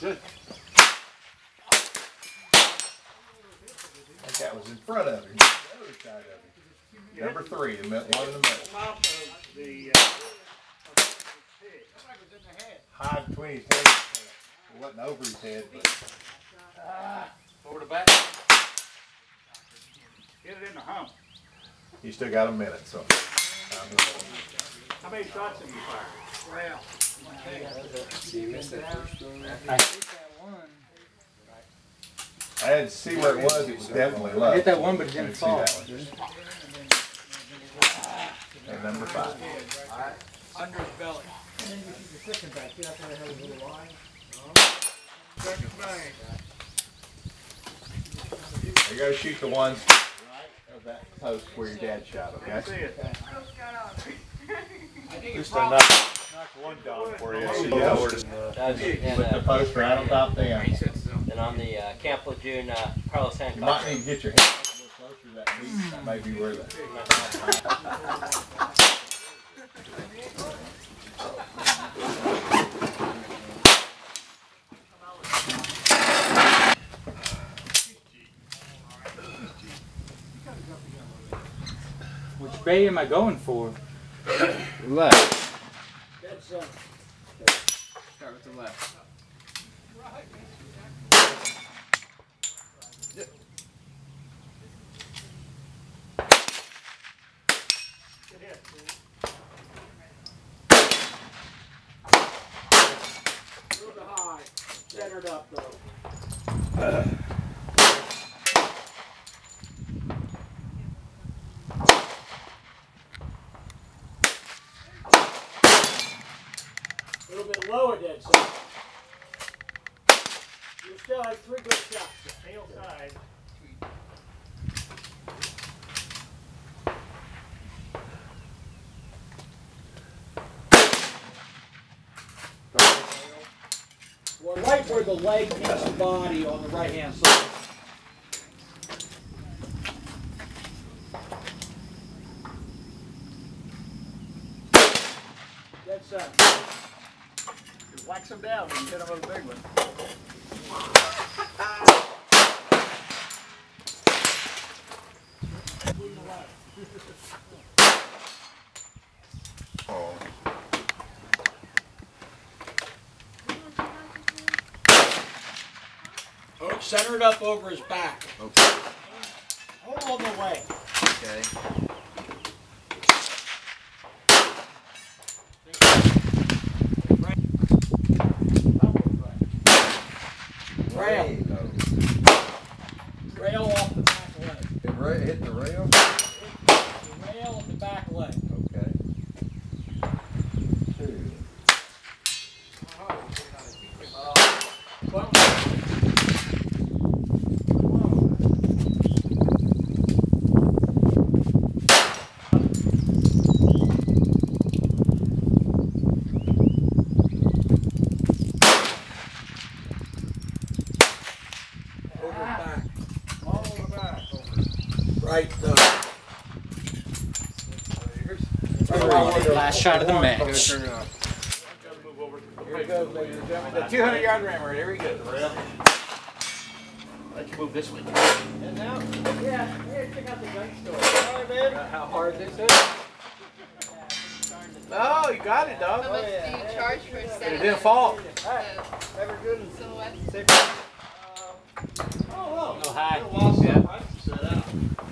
Good. Like that was in front of him. The other side of him. Number three, the mid- one in the middle. Mouth of the, uh, of the pig. High between his head. It wasn't over his head, but Over the back. Get it in the hump. he still got a minute, so. How many shots have you fired? Well, See, you missed that first one. I hit that one. I had to see where it was. It was definitely low. I hit that one, but it didn't fall. that one. And number five. Under his belly. second bang. You gotta shoot the ones right of that post where your dad shot, okay? See it. Just to knock, knock one down for you. So you know where to That's, and, put the post right on top down. and on the uh, Camp Lejeune, uh, Carlos You Hathcock. might need to get your hand a little closer to that piece. That may be where the. Which bay am I going for? Left. Start with the left. Centered up though. A little bit lower dead center. You still have three good shots. Tail side. Well, right where the leg meets the body on the right hand side. Dead center. You wax them down and hit them with a big one. Center it up over his back. Okay. Hold on the way. Okay. Rail. Rail off the back leg. It hit the rail? The rail of the back leg. Okay. Two. Over the back. All over the back. Right, uh, Last shot of the match. Turn it off. Gotta move over to the here we go, ladies and gentlemen. The 200 yard rammer. Here we go. Let you move this way. And now, yeah, here, check out the gun store. Sorry, man. How hard this is? Oh, you got it, dog. How much do you charge for a It didn't fall. the Ever good. silhouettes? Oh, hi.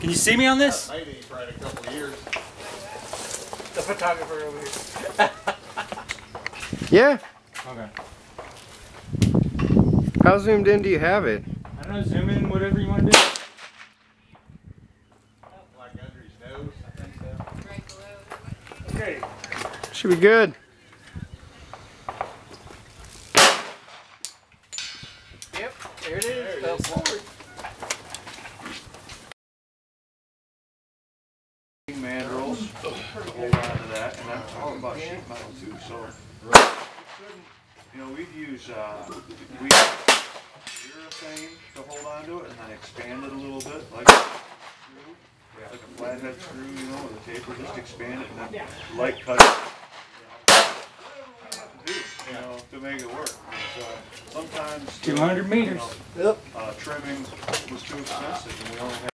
Can you see me on this? Maybe for a couple years. The photographer over here. Yeah. Okay. How zoomed in do you have it? I don't know, zoom in, whatever you want to do. Like under his nose. Right below. Okay. Should be good. Yep, there it is. Fell forward. mandrels, hold on to that, and I'm talking about sheet metal too, so. You know, we'd use, uh, we urethane to hold on to it and then expand it a little bit, like a like a flathead screw, you know, with a taper, just expand it and then light cut it. You know, to make it work. So sometimes. the, 200 meters. you know, Uh, trimming was too expensive and we only had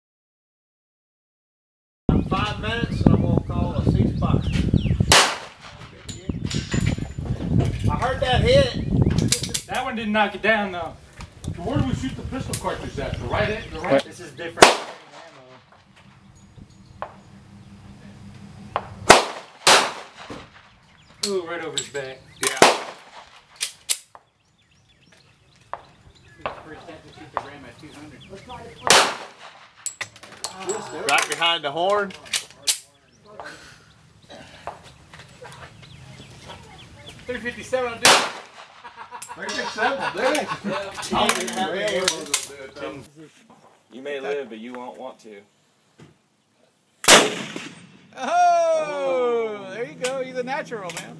Five minutes and I'm gonna call a ceasefire. I heard that hit. That one didn't knock it down though. Where do we shoot the pistol cartridge at? The right end? The right? This is different. Ooh, right over his back. Yeah. Right behind the horn. Three fifty-seven. I'll do. You may live, but you won't want to. Oh, there you go. He's a natural man.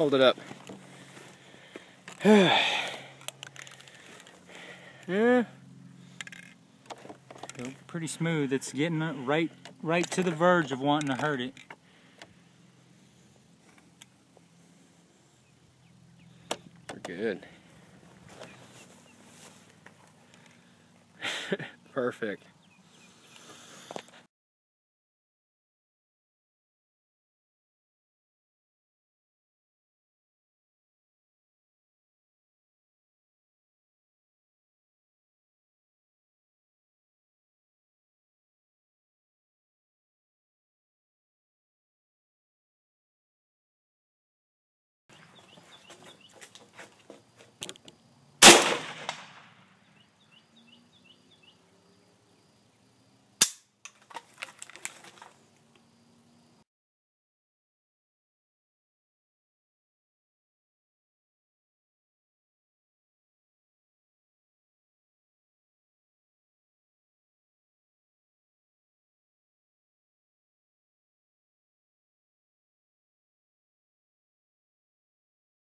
Hold it up. yeah. Pretty smooth. It's getting right, right to the verge of wanting to hurt it. We're good. Perfect.